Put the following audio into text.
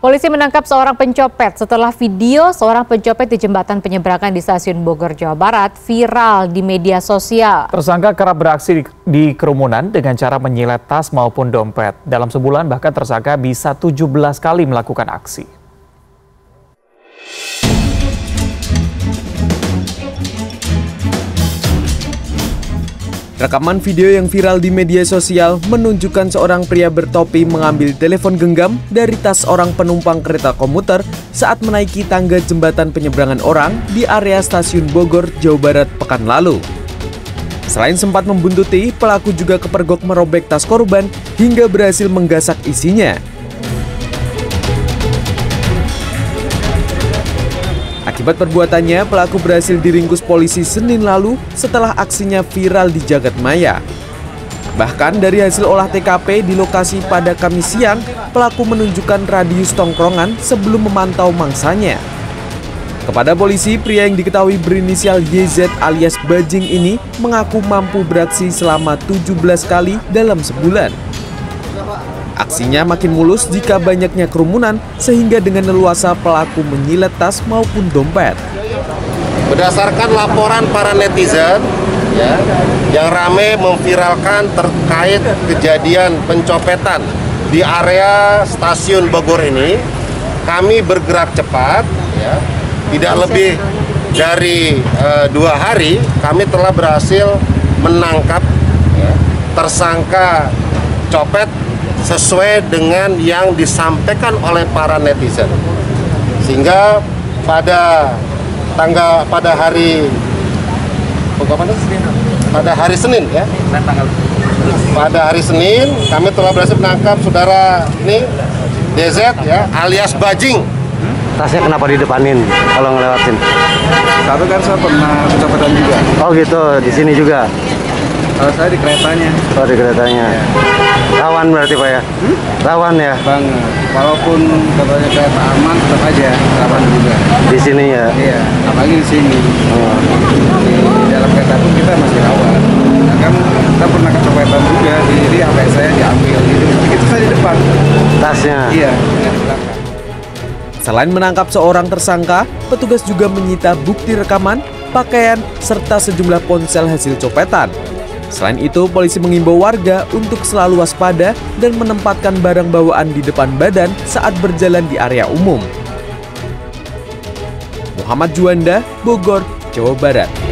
Polisi menangkap seorang pencopet setelah video seorang pencopet di jembatan penyeberangan di stasiun Bogor, Jawa Barat viral di media sosial. Tersangka kerap beraksi di, di kerumunan dengan cara menyilet tas maupun dompet. Dalam sebulan bahkan tersangka bisa 17 kali melakukan aksi. Rekaman video yang viral di media sosial menunjukkan seorang pria bertopi mengambil telepon genggam dari tas orang penumpang kereta komuter saat menaiki tangga jembatan penyeberangan orang di area stasiun Bogor, Jawa Barat pekan lalu. Selain sempat membuntuti, pelaku juga kepergok merobek tas korban hingga berhasil menggasak isinya. Akibat perbuatannya, pelaku berhasil diringkus polisi Senin lalu setelah aksinya viral di jagat maya. Bahkan dari hasil olah TKP di lokasi pada Kamis siang, pelaku menunjukkan radius tongkrongan sebelum memantau mangsanya. Kepada polisi, pria yang diketahui berinisial YZ alias Bajing ini mengaku mampu beraksi selama 17 kali dalam sebulan. Aksinya makin mulus jika banyaknya kerumunan sehingga dengan leluasa pelaku menyilet tas maupun dompet. Berdasarkan laporan para netizen ya, yang rame memviralkan terkait kejadian pencopetan di area stasiun Bogor ini, kami bergerak cepat, ya, tidak lebih dari uh, dua hari kami telah berhasil menangkap ya, tersangka copet sesuai dengan yang disampaikan oleh para netizen. Sehingga pada tanggal pada hari pada hari Senin ya. Pada hari Senin kami telah berhasil menangkap saudara ini DZ ya alias Bajing. Tasnya kenapa di depanin kalau ngelewatin? Satu kan saya pernah kecopetan juga. Oh gitu, di sini juga. Kalau saya di keretanya. Oh di keretanya. Ya. Rawan berarti Pak ya? Hmm? Rawan ya? Banget. Walaupun katanya kereta aman, tetap aja rawan juga. Di sini ya? Iya, apalagi di sini. Oh. Di dalam kereta pun kita masih rawan. Nah, kan kita pernah kecopetan juga, jadi HP saya diambil gitu. Itu saya di depan. Tasnya? Iya, di belakang. Selain menangkap seorang tersangka, petugas juga menyita bukti rekaman, pakaian, serta sejumlah ponsel hasil copetan. Selain itu, polisi mengimbau warga untuk selalu waspada dan menempatkan barang bawaan di depan badan saat berjalan di area umum. Muhammad Juanda, Bogor, Jawa Barat.